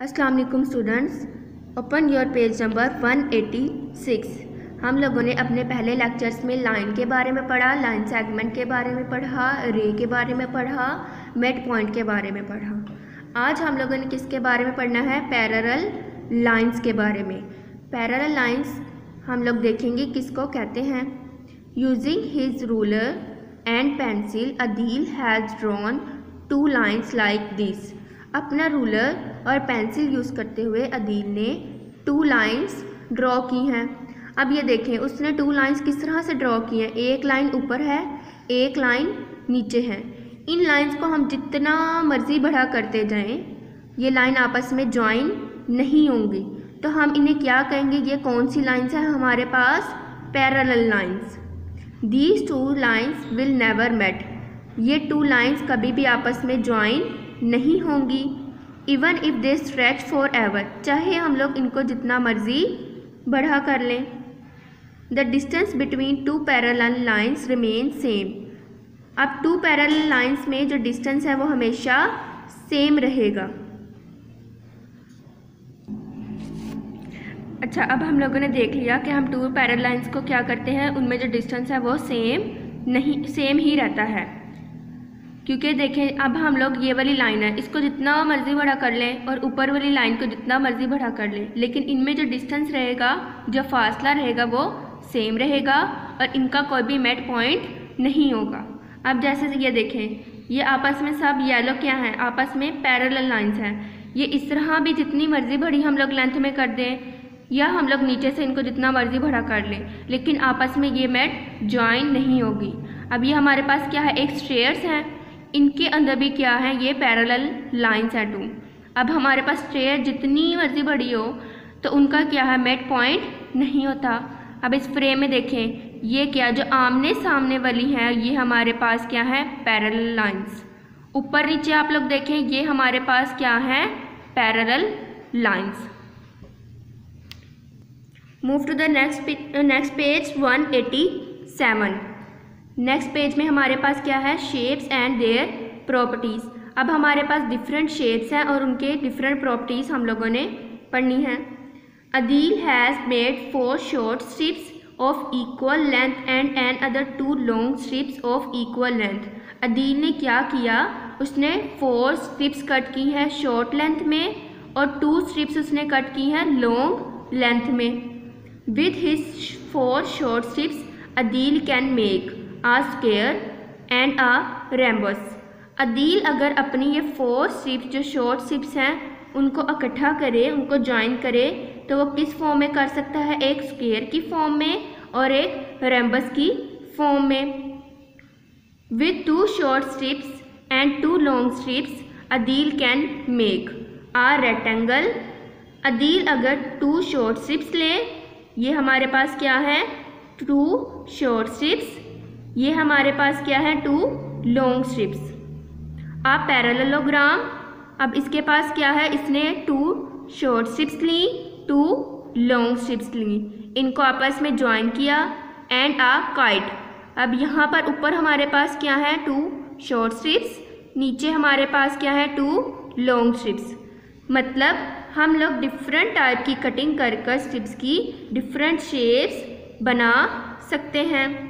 अस्सलाम वालेकुम students open your page number 186 हम लोगों ने अपने पहले लेक्चर्स में लाइन के बारे में पढ़ा लाइन सेगमेंट के बारे में पढ़ा रे के बारे में पढ़ा मेड पॉइंट के बारे में पढ़ा. आज हम लोगों ने किसके बारे में पढ़ना है? पैरल लाइंस के बारे में. पैरल लाइंस हम लोग देखेंगे किसको कहते हैं. Using his ruler and pencil Adeel has drawn two lines like this अपना रूलर और पेंसिल यूज़ करते हुए अदील ने टू लाइंस ड्रॉ की हैं। अब ये देखें, उसने टू लाइंस किस तरह से ड्रॉ की हैं? एक लाइन ऊपर है, एक लाइन नीचे है। इन लाइंस को हम जितना मर्ज़ी बढ़ा करते जाएँ, ये लाइन आपस में ज्वाइन नहीं होंगी। तो हम इन्हें क्या कहेंगे? ये कौन सी लाइंस हैं हमारे पास? Parallel lines these two lines will never meet ये टू लाइंस कभी भी आपस में ज्वाइन नहीं होंगी। Even if they stretch forever चाहे हम लोग इनको जितना मर्ज़ी बढ़ा कर लें the distance between two parallel lines remain same अब टू पैरल लाइन्स में जो डिस्टेंस है वो हमेशा सेम रहेगा। अच्छा अब हम लोगों ने देख लिया कि हम टू पैरल लाइन्स को क्या करते हैं, उनमें जो डिस्टेंस है वो सेम नहीं सेम ही रहता है। क्योंकि देखें, अब हम लोग ये वाली लाइन है, इसको जितना मर्ज़ी बड़ा कर लें और ऊपर वाली लाइन को जितना मर्ज़ी बढ़ा कर लें। लेकिन इनमें जो डिस्टेंस रहेगा, जो फासला रहेगा, वो सेम रहेगा और इनका कोई भी मेट पॉइंट नहीं होगा। अब जैसे ये देखें, ये आपस में सब येलो क्या है? आपस में पैरल लाइन्स हैं। ये इस तरह भी जितनी मर्ज़ी बड़ी हम लोग लेंथ में कर दें, या हम लोग नीचे से इनको जितना मर्ज़ी बड़ा कर लें, लेकिन आपस में ये मेट ज्वाइन नहीं होगी। अब ये हमारे पास क्या है? एक स्ट्रेयर्स हैं। इनके अंदर भी क्या है? ये पैरेलल लाइंस है टू अब हमारे पास स्ट्रेयर जितनी मर्ज़ी बड़ी हो तो उनका क्या है? मेट पॉइंट नहीं होता. अब इस फ्रेम में देखें. ये क्या जो आमने सामने वाली है, ये हमारे पास क्या है? पैरेलल लाइंस ऊपर नीचे आप लोग देखें, ये हमारे पास क्या है? Parallel lines move to the next next page 187 next page में हमारे पास क्या है? शेप्स एंड देयर प्रॉपर्टीज़ अब हमारे पास डिफरेंट शेप्स हैं और उनके डिफरेंट प्रॉपर्टीज़ हम लोगों ने पढ़नी है। Adeel has made four short strips of equal length and another two long strips of equal length Adeel ने क्या किया? उसने फोर स्ट्रिप्स कट की हैं शॉर्ट लेंथ में और टू स्ट्रिप्स उसने कट की हैं लॉन्ग लेंथ में. With his four short strips Adeel can make a square and a rhombus Adeel अगर अपनी ये फोर स्ट्रिप्स जो शॉर्ट स्ट्रिप्स हैं, उनको इकट्ठा करे, उनको ज्वाइन करे तो वो किस फॉर्म में कर सकता है? एक स्केयर की फॉर्म में और एक रेम्बस की फॉर्म में। With two short strips and two long strips Adeel can make a rectangle Adeel अगर टू शॉर्ट स्ट्रिप्स ले, ये हमारे पास क्या है? टू शॉर्ट स्ट्रिप्स ये हमारे पास क्या है? टू लॉन्ग स्ट्रिप्स आप पैरेललोग्राम अब इसके पास क्या है? इसने टू शॉर्ट स्ट्रिप्स ली टू लॉन्ग स्ट्रिप्स ली. इनको आपस में ज्वाइन किया एंड आ काइट अब यहाँ पर ऊपर हमारे पास क्या है? टू शॉर्ट स्ट्रिप्स नीचे हमारे पास क्या है? टू लॉन्ग स्ट्रिप्स मतलब हम लोग डिफरेंट टाइप की कटिंग कर कर स्ट्रिप्स की डिफरेंट शेप्स बना सकते हैं।